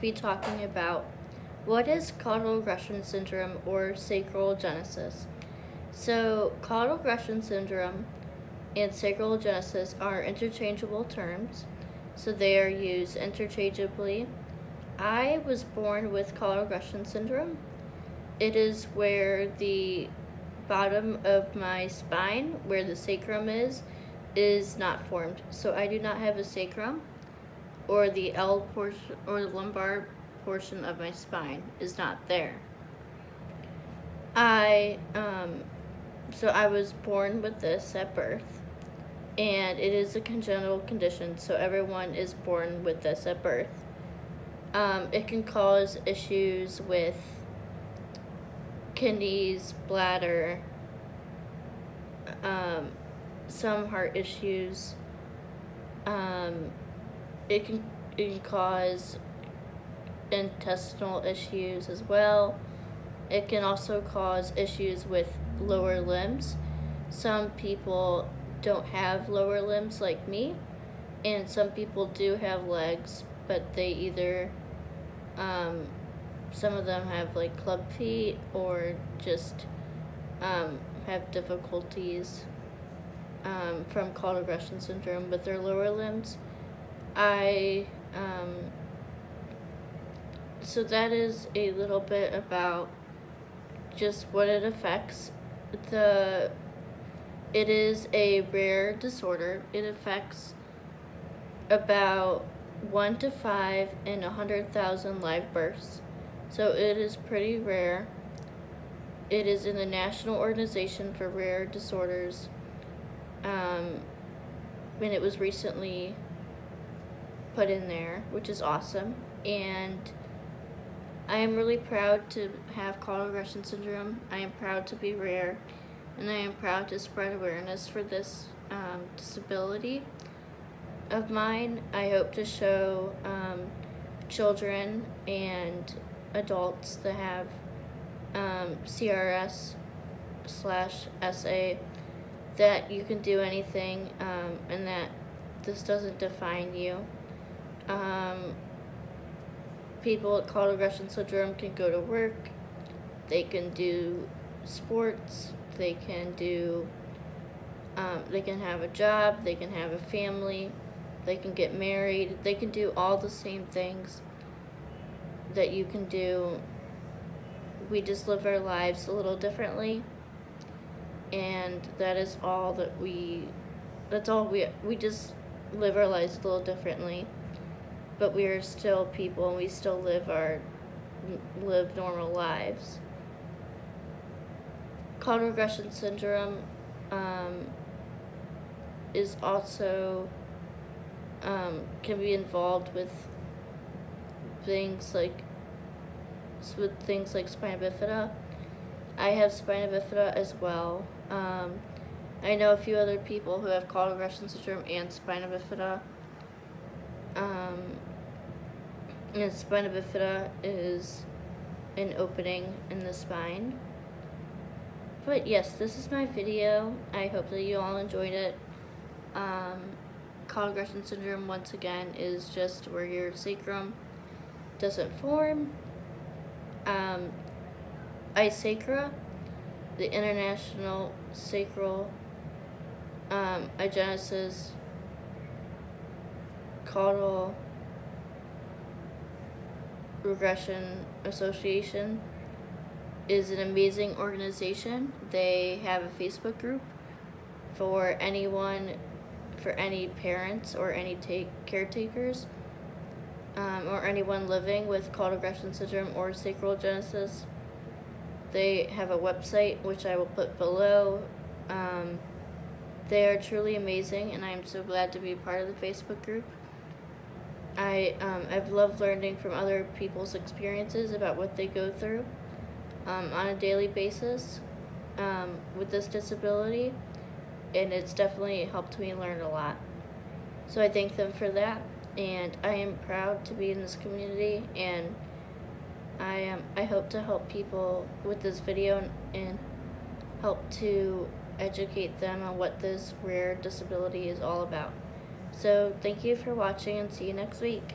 to be talking about what is caudal regression syndrome or sacral agenesis. So, caudal regression syndrome and sacral agenesis are interchangeable terms, so they are used interchangeably. I was born with caudal regression syndrome. It is where the bottom of my spine, where the sacrum is, is not formed. So I do not have a sacrum or the L portion or the lumbar portion of my spine is not there. I um so I was born with this at birth and it is a congenital condition so everyone is born with this at birth. Um, it can cause issues with kidneys, bladder, um, some heart issues. Um, it can, it can cause intestinal issues as well. It can also cause issues with lower limbs. Some people don't have lower limbs like me, and some people do have legs, but they either, um, some of them have like club feet or just um, have difficulties um, from caudal regression syndrome with their lower limbs. I, um, so that is a little bit about just what it affects. The, it is a rare disorder. It affects about one to five in a hundred thousand live births. So it is pretty rare. It is in the National Organization for Rare Disorders. Um, and it was recently put in there, which is awesome. And I am really proud to have caudal syndrome. I am proud to be rare. And I am proud to spread awareness for this um, disability of mine. I hope to show um, children and adults that have um, CRS slash SA that you can do anything um, and that this doesn't define you. Um, people with caudal regression syndrome can go to work, they can do sports, they can do, um, they can have a job, they can have a family, they can get married, they can do all the same things that you can do. We just live our lives a little differently. And that is all that we that's all we we just live our lives a little differently but we are still people and we still live our live normal lives caudal regression syndrome um, is also um, can be involved with things like with things like spina bifida. I have spina bifida as well. Um, I know a few other people who have caudal regression syndrome and spina bifida. Um, and spina bifida is an opening in the spine. But yes, this is my video. I hope that you all enjoyed it. Um, caudal syndrome, once again, is just where your sacrum doesn't form um, ISACRA, the International Sacral um, Agenesis Caudal Regression Association is an amazing organization. They have a Facebook group for anyone, for any parents or any take caretakers um, or anyone living with caudal regression syndrome or sacral agenesis. They have a website, which I will put below. Um, they are truly amazing, and I am so glad to be part of the Facebook group. I, um, I've loved learning from other people's experiences about what they go through um, on a daily basis um, with this disability, and it's definitely helped me learn a lot. So I thank them for that and I am proud to be in this community and I am I hope to help people with this video and, and help to educate them on what this rare disability is all about. So thank you for watching and see you next week.